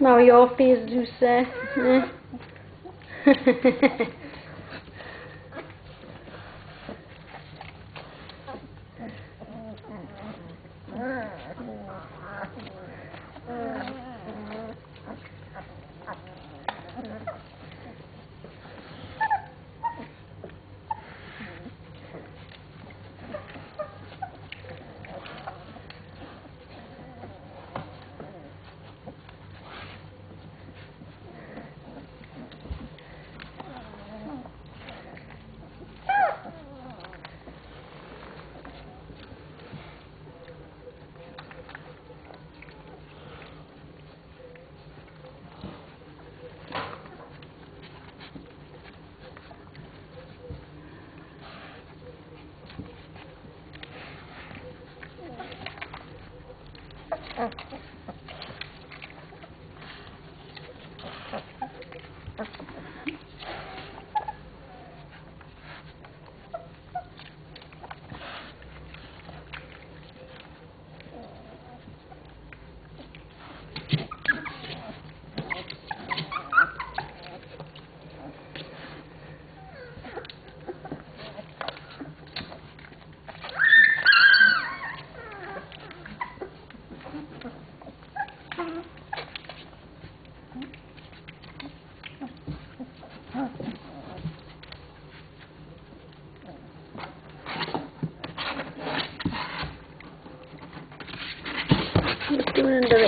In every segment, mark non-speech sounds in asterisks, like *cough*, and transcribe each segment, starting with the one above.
Now your face, Zeus. *laughs* *laughs* doing under there.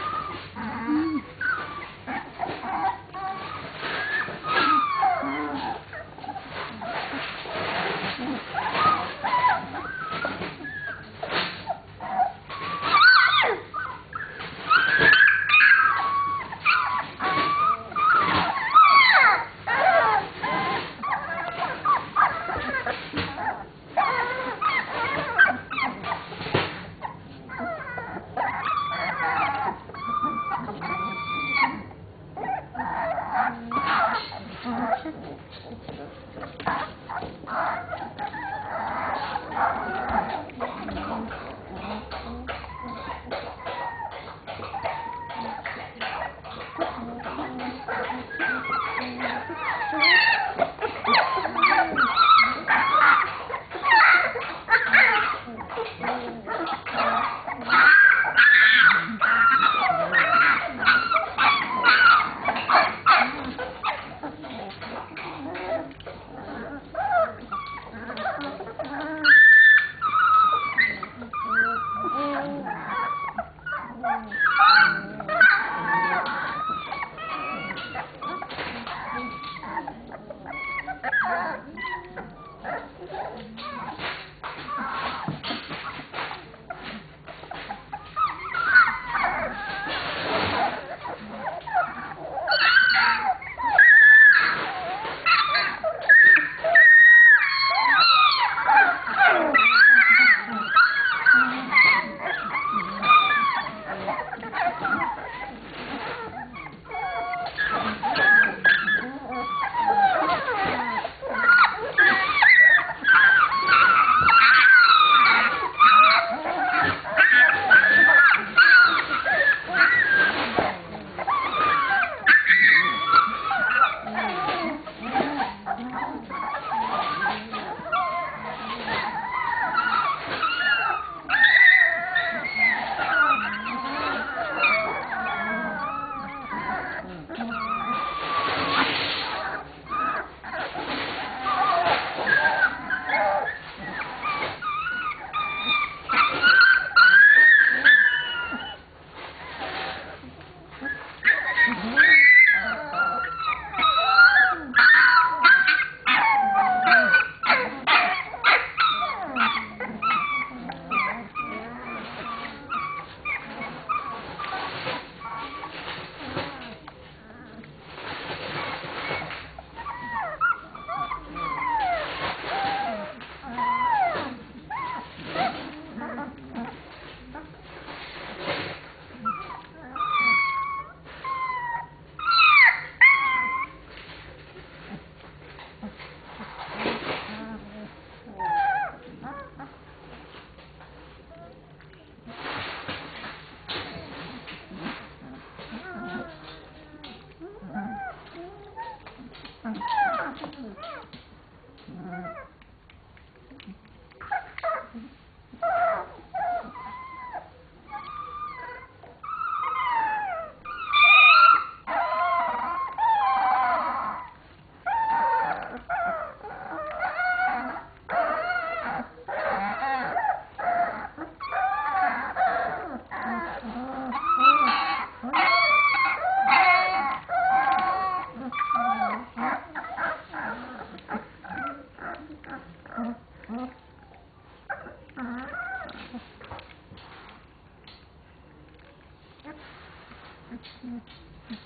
嗯嗯嗯嗯嗯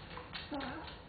嗯嗯嗯